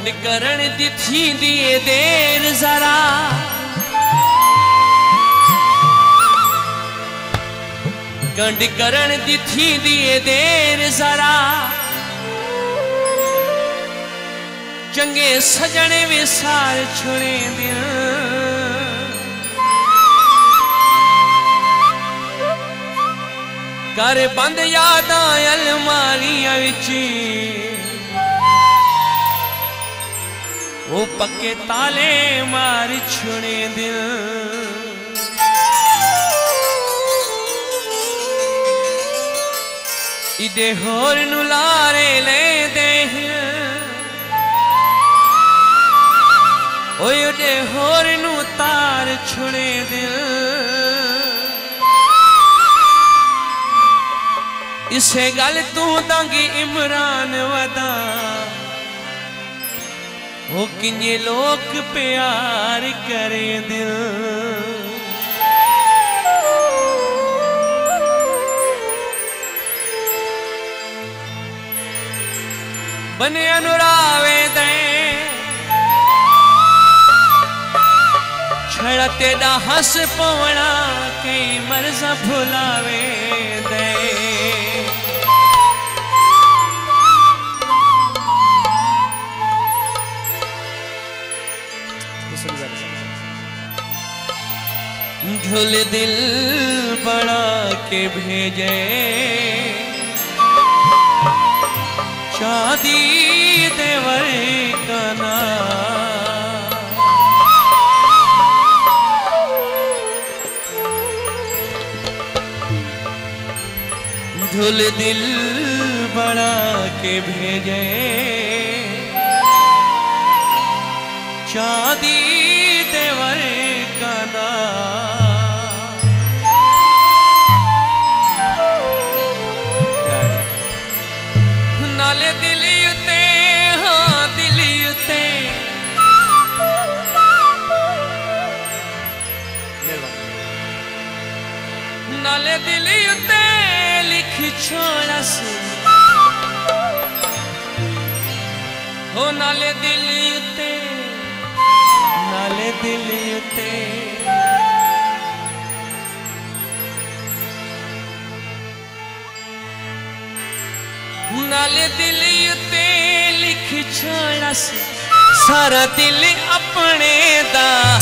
गंड करण दी थी दिए देर जरा। गंड करण थी दिए देर जरा। चंगे सजने विसार दिल। कर बंद यादां अलमारियाँ ਉਹ ਪੱਕੇ ਤਾਲੇ ਮਾਰ ਛੁਣੇ ਦਿਲ। ਇਦੇ ਹੋਰ ਨੂੰ ਲਾਰੇ ਲੈ ਦੇ ਓਏ ਉਹਦੇ ਹੋਰ ਨੂੰ ਤਾਰ ਛੁਣੇ ਦਿਲ। ਇਸੇ ਗੱਲ ਤੂੰ ਦੰਗੀ ਇਮਰਾਨ ਵਦਾ। वो किन्ने लोग प्यार करे दिल। बने अनुरावे दे। छड़ा तेरा हंस पवना कई मर्ज भुलावे दे। ढोल दिल बड़ा के भेजे। शादी देवर कना ढोल दिल बड़ा के भेजे। शादी ਨਾਲੇ ਦਿਲ ਉਤੇ ਨਾਲੇ ਦਿਲ ਉਤੇ ਨਾਲੇ ਦਿਲ ਉਤੇ ਲਿਖ ਛੋੜਾ ਸੀ ਸਾਰਾ ਦਿਲ ਆਪਣੇ ਦਾ